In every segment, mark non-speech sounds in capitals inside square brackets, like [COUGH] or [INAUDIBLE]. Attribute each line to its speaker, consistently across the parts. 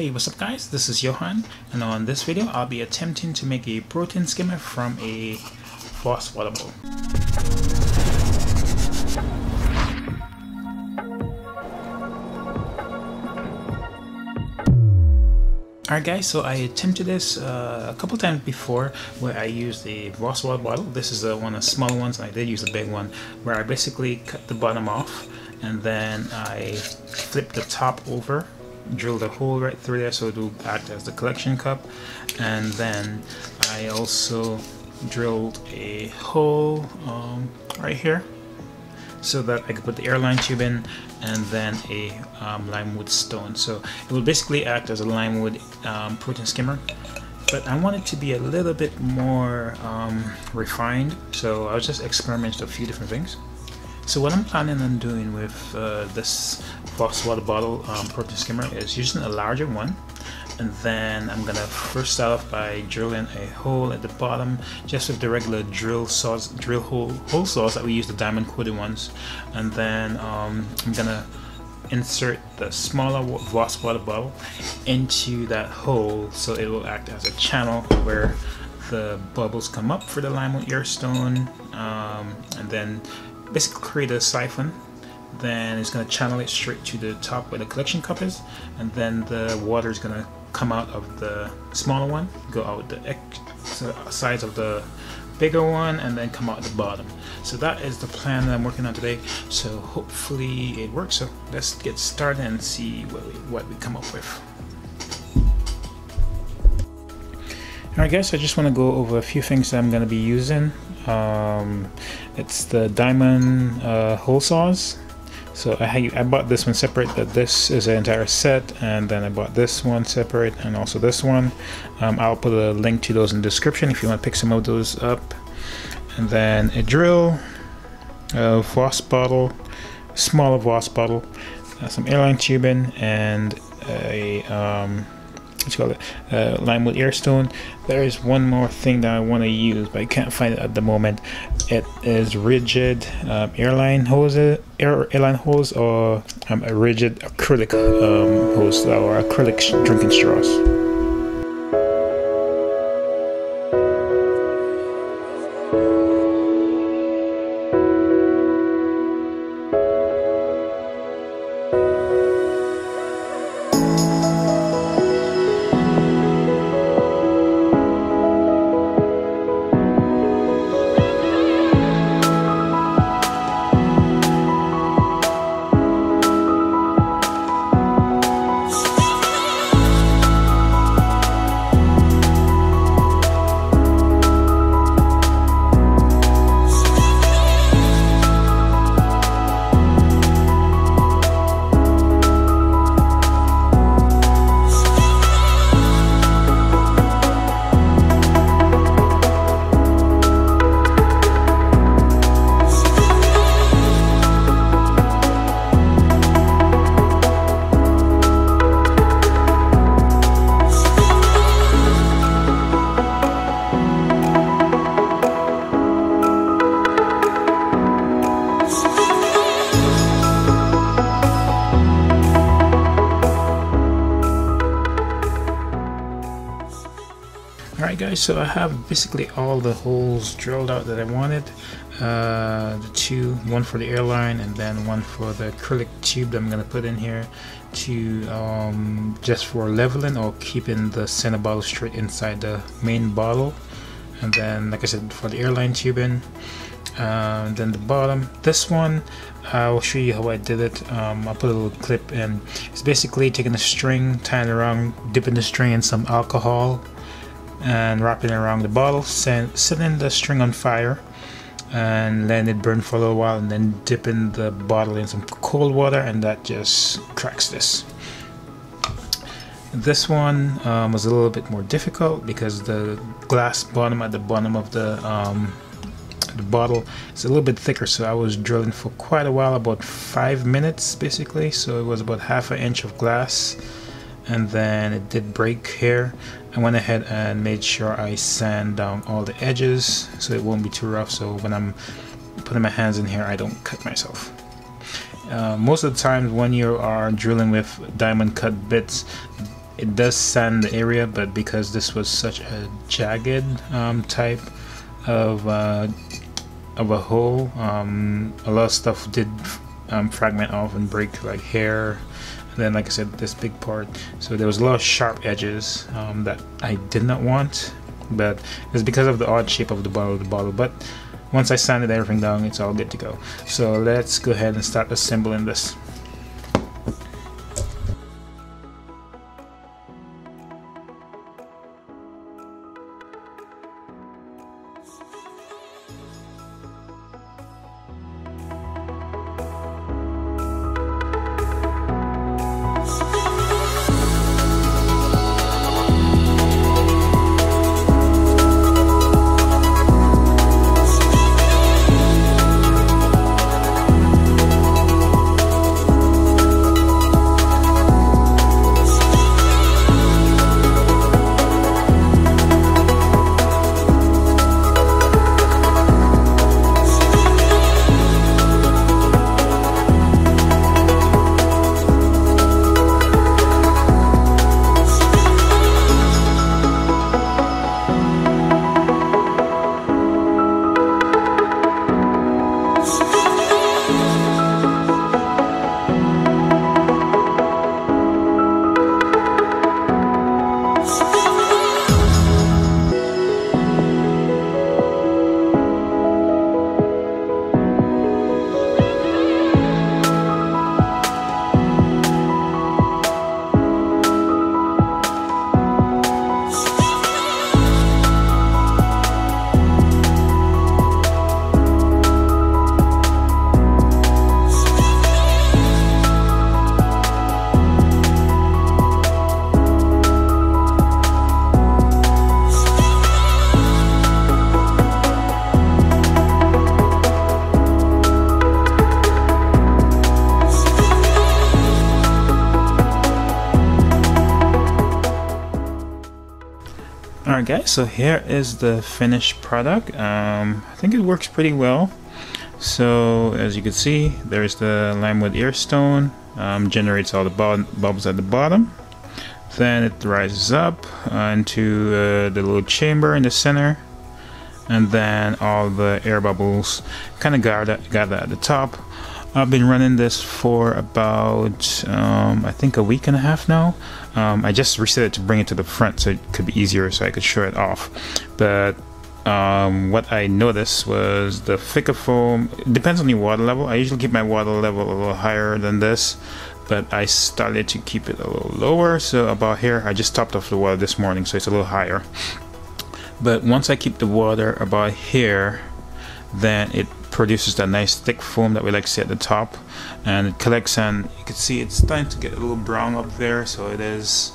Speaker 1: Hey what's up guys this is Yohan and on this video I'll be attempting to make a protein skimmer from a Voss water bowl. Alright guys, so I attempted this uh, a couple times before where I used the Voss water bottle. This is uh, one of the smaller ones and I did use a big one where I basically cut the bottom off and then I flip the top over drilled a hole right through there so it will act as the collection cup. And then I also drilled a hole um, right here so that I could put the airline tube in and then a um, limewood stone. So it will basically act as a limewood um, protein skimmer. But I want it to be a little bit more um, refined so I was just experimenting a few different things so what I'm planning on doing with uh, this Voss water bottle um, protein skimmer is using a larger one. And then I'm gonna first start off by drilling a hole at the bottom just with the regular drill saws drill hole hole saws that we use the diamond coated ones. And then um, I'm gonna insert the smaller Voss water bottle into that hole so it will act as a channel where the bubbles come up for the lime air stone um, and then basically create a siphon then it's going to channel it straight to the top where the collection cup is and then the water is going to come out of the smaller one go out the sides of the bigger one and then come out the bottom. So that is the plan that I'm working on today. So hopefully it works. So let's get started and see what we, what we come up with. Alright guys, I just want to go over a few things that I'm going to be using. Um, it's the diamond uh, hole saws. So I, I bought this one separate but this is an entire set and then I bought this one separate and also this one. Um, I'll put a link to those in the description if you want to pick some of those up. And then a drill a Voss bottle smaller Voss bottle uh, some airline tubing and a um, what you call it, uh, limewood airstone. There is one more thing that I want to use, but I can't find it at the moment. It is rigid um, airline hose, air, airline hose, or um, a rigid acrylic um, hose or acrylic drinking straws. So I have basically all the holes drilled out that I wanted. Uh, the two, one for the airline and then one for the acrylic tube that I'm going to put in here to um, just for leveling or keeping the center bottle straight inside the main bottle. And then, like I said, for the airline tubing. Uh, then the bottom, this one, I'll show you how I did it. Um, I'll put a little clip in. It's basically taking a string, tying it around, dipping the string in some alcohol and wrapping it around the bottle, send, setting the string on fire and letting it burn for a little while and then dipping the bottle in some cold water and that just cracks this. This one um, was a little bit more difficult because the glass bottom at the bottom of the, um, the bottle is a little bit thicker so I was drilling for quite a while about five minutes basically so it was about half an inch of glass and then it did break here. I went ahead and made sure I sand down all the edges so it won't be too rough. So when I'm putting my hands in here I don't cut myself. Uh, most of the times when you are drilling with diamond cut bits it does sand the area but because this was such a jagged um, type of uh, of a hole um, a lot of stuff did um, fragment off and break like hair and then like I said this big part. So there was a lot of sharp edges um, that I did not want but it's because of the odd shape of the bottle of the bottle. But once I sanded everything down it's all good to go. So let's go ahead and start assembling this Alright guys, so here is the finished product. Um, I think it works pretty well. So as you can see, there's the limewood airstone, um, generates all the bubbles at the bottom. Then it rises up uh, into uh, the little chamber in the center. And then all the air bubbles kind of gather, gather at the top. I've been running this for about um, I think a week and a half now. Um, I just reset it to bring it to the front so it could be easier so I could show it off. But um, what I noticed was the thicker foam depends on your water level. I usually keep my water level a little higher than this, but I started to keep it a little lower. So about here, I just topped off the water this morning, so it's a little higher. But once I keep the water about here, then it produces that nice thick foam that we like to see at the top. And it collects and you can see it's starting to get a little brown up there so it is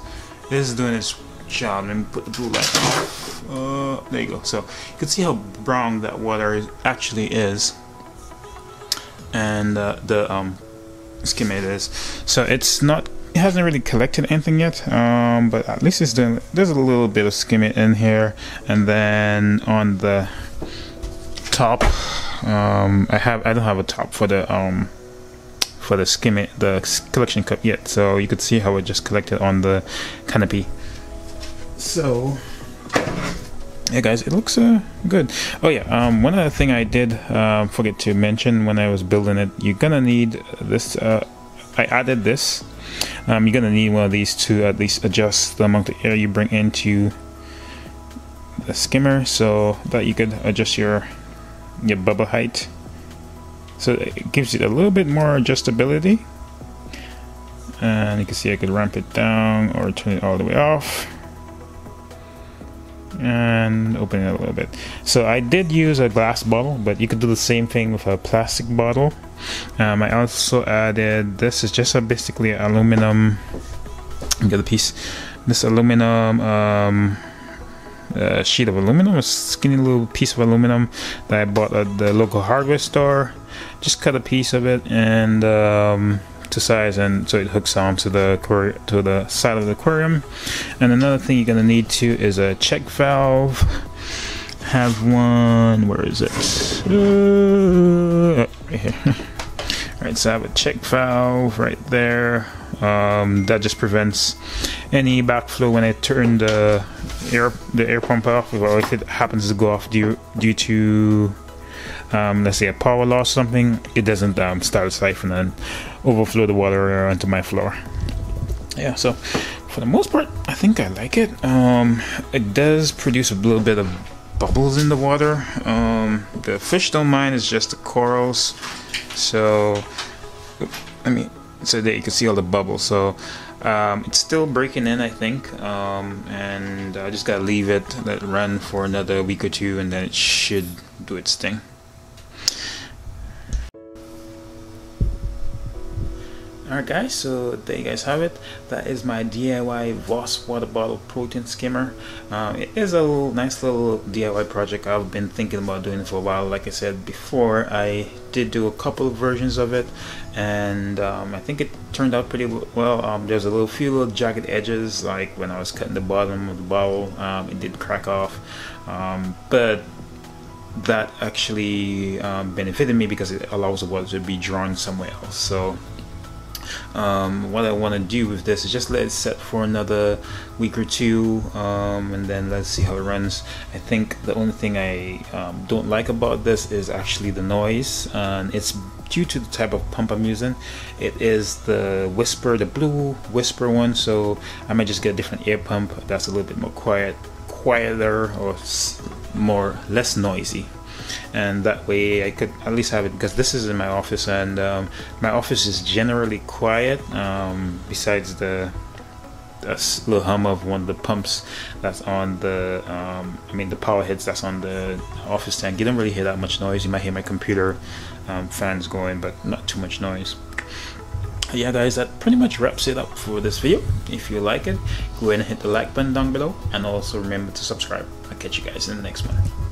Speaker 1: it is doing its job. Let me put the blue light off uh, there you go. So you can see how brown that water actually is and uh, the um, skimmate is. So it's not it hasn't really collected anything yet um, but at least it's doing there's a little bit of skimming in here. And then on the top um, I have I don't have a top for the um, for the skim the collection cup yet, so you could see how it just collected on the canopy. So yeah guys it looks uh, good oh yeah um, one other thing I did uh, forget to mention when I was building it you're gonna need this uh, I added this um, you're gonna need one of these to at least adjust the amount of air you bring into the skimmer so that you could adjust your your bubble height. So it gives it a little bit more adjustability. And you can see I could ramp it down or turn it all the way off. And open it a little bit. So I did use a glass bottle but you could do the same thing with a plastic bottle. Um, I also added this is just a basically aluminum get a piece. This aluminum um, a sheet of aluminum, a skinny little piece of aluminum that I bought at the local hardware store. Just cut a piece of it and um, to size, and so it hooks onto the to the side of the aquarium. And another thing you're gonna need to is a check valve. Have one. Where is it? Uh, right here. [LAUGHS] So I have a check valve right there. Um, that just prevents any backflow when I turn the air the air pump off, if it happens to go off due due to um, let's say a power loss or something, it doesn't um, start a siphon and overflow the water onto my floor. Yeah, so for the most part, I think I like it. Um, it does produce a little bit of bubbles in the water. Um, the fish don't mind, it's just the corals. So, I mean, so that you can see all the bubbles. So, um, it's still breaking in, I think, um, and I just gotta leave it let it run for another week or two, and then it should do its thing. Alright guys, so there you guys have it. That is my DIY Voss water bottle protein skimmer. Um, it is a little, nice little DIY project I've been thinking about doing for a while. Like I said before, I did do a couple of versions of it and um, I think it turned out pretty well. Um, there's a little few little jagged edges like when I was cutting the bottom of the bottle, um, it did crack off. Um, but that actually um, benefited me because it allows the water to be drawn somewhere else. So um, what I want to do with this is just let it set for another week or two um, and then let's see how it runs. I think the only thing I um, don't like about this is actually the noise and it's due to the type of pump I'm using. It is the whisper the blue whisper one so I might just get a different air pump that's a little bit more quiet quieter or more less noisy and that way I could at least have it because this is in my office and um, my office is generally quiet um, besides the little hum of one of the pumps that's on the um, I mean the power heads that's on the office tank you don't really hear that much noise. You might hear my computer um, fans going but not too much noise. Yeah guys that pretty much wraps it up for this video. If you like it go ahead and hit the like button down below and also remember to subscribe. I'll catch you guys in the next one